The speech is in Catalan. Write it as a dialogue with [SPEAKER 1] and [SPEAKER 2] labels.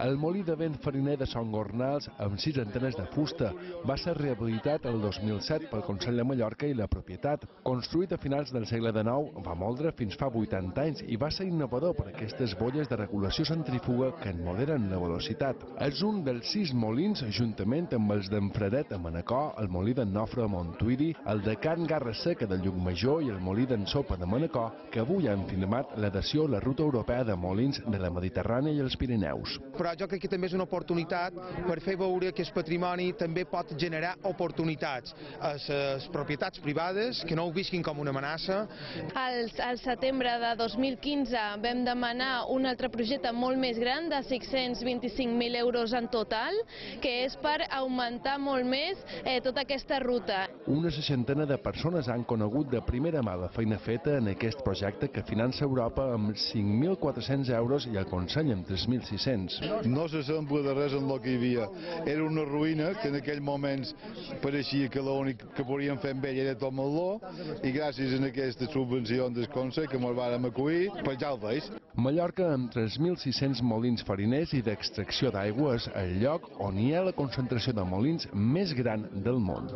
[SPEAKER 1] El molí de vent fariner de Son Gornals, amb sis antenes de fusta, va ser rehabilitat el 2007 pel Consell de Mallorca i la propietat. Construït a finals del segle XIX, va moldre fins fa 80 anys i va ser innovador per aquestes bolles de regulació centrífuga que en moderen la velocitat. És un dels sis molins, juntament amb els d'en Fredet a Manacor, el molí d'en Nofre a Montuïri, el de Can Garra Seca de Llucmajor i el molí d'en Sopa de Manacor, que avui han firmat l'adhesió a la ruta europea de molins de la Mediterrània i els Pirineus.
[SPEAKER 2] però jo crec que també és una oportunitat per fer veure que el patrimoni també pot generar oportunitats a les propietats privades que no ho visquin com una amenaça.
[SPEAKER 3] Al, al setembre de 2015 vam demanar un altre projecte molt més gran de 625.000 euros en total, que és per augmentar molt més eh, tota aquesta ruta.
[SPEAKER 1] Una seixantena de persones han conegut de primera mà la feina feta en aquest projecte que finança Europa amb 5.400 euros i el Consell amb 3.600.
[SPEAKER 4] No s'assembla de res en el que hi havia. Era una ruïna que en aquell moments pareixia que l'únic que podíem fer amb ell era tot meló i gràcies a aquesta subvenció del Consell que ens vàrem acollir, pues ja el veus.
[SPEAKER 1] Mallorca, amb 3.600 molins fariners i d'extracció d'aigua, és el lloc on hi ha la concentració de molins més gran del món.